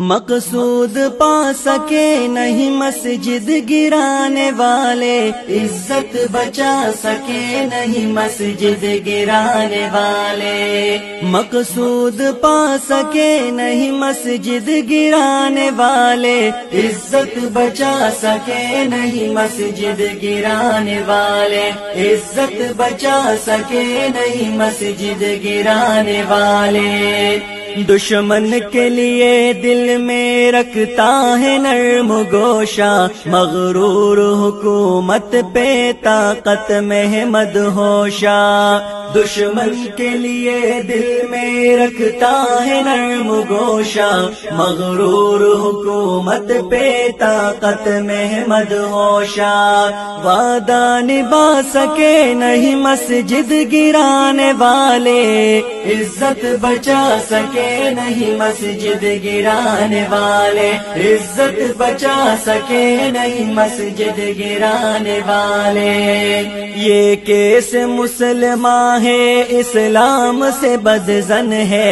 मकसूद पा सके नहीं मस्जिद गिराने वाले, इज़्ज़त बचा सके नहीं मस्जिद गिराने वाले। मकसूद पा सके नहीं मस्जिद गिराने वाले, इज़्ज़त बचा सके नहीं मस्जिद गिराने वाले। इज़्ज़त बचा सके नहीं मस्जिद गिराने वाले। दुश्मन के लिए दिल में रखता है नर्म गोशा। मगरूर हुकूमत पे ताकत में मदहोशा दुश्मन के लिए दिल में रखता है नर्म गोशा। मगरूर हुकूमत पे ताकत में मदहोशा वादा निभा सके नहीं मस्जिद गिराने वाले। इज़्ज़त बचा सके सके नहीं मस्जिद गिराने वाले। इज़्ज़त बचा सके नहीं मस्जिद गिराने वाले। ये केस मुसलमान है, इस्लाम से बदजन है।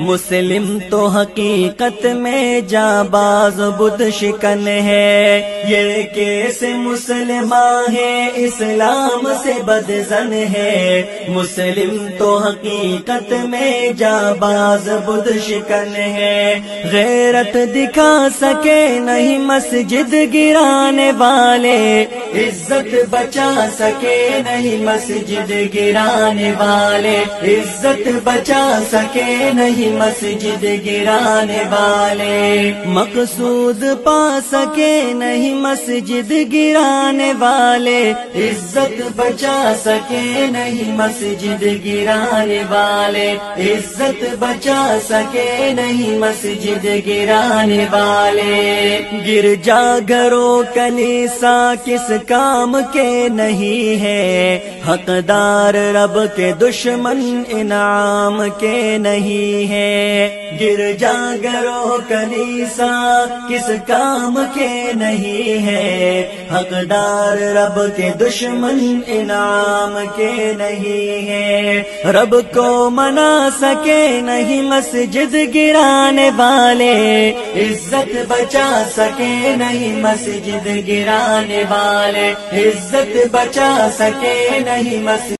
मुस्लिम तो हकीकत में जाबाज बुद्ध शिकन है। ये केस मुसलमान है, इस्लाम से बदजन है। मुस्लिम तो हकीकत में जाबाज बुद्ध शिकन है। गैरत दिखा सके नहीं मस्जिद गिराने वाले। इज़्ज़त बचा सके नहीं मस्जिद गिराने वाले। इज़्ज़त बचा सके नहीं मस्जिद गिराने वाले। मकसूद पा सके नहीं मस्जिद गिराने वाले। इज़्ज़त बचा सके नहीं मस्जिद गिराने वाले। इज़्ज़त बचा सके नहीं मस्जिद गिराने वाले। गिरजा घरों कलीसा किस काम के नहीं है? हकदार रब के दुश्मन इनाम के नहीं है। गिरजा घरों कलीसा किस काम के नहीं है? हकदार रब के दुश्मन इनाम के नहीं है। रब को मना सके नहीं मस्जिद गिराने वाले। इज़्ज़त बचा सके नहीं मस्जिद गिराने वाले। इज़्ज़त बचा सके नहीं मस्जिद